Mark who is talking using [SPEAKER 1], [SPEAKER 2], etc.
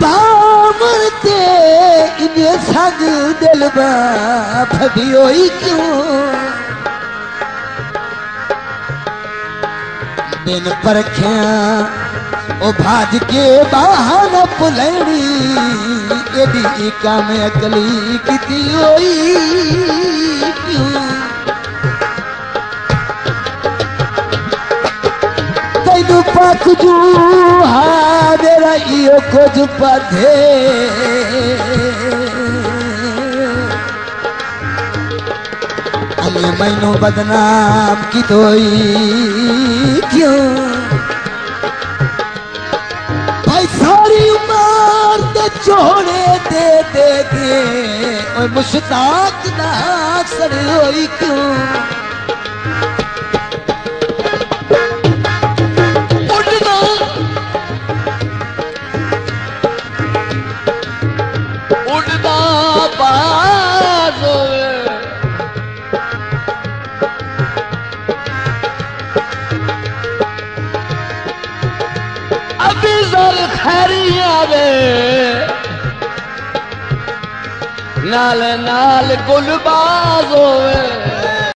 [SPEAKER 1] दामन ते इन संग दिलबा फबियो ही क्यों? बिन परख्या ओ भाज के बाहर पुलड़ी एडी इका में अकली किती होई। पख जू हारेरा इयो कुछ पधे अने मैनू बदनाम की दोई क्यों? भाई सारी उम्र ते छोड़े दे दे के, ओए मुश्ताक ना सर होई क्यों?
[SPEAKER 2] अभी जर खैरी आवे। नाल नाल गुलबाज होवे।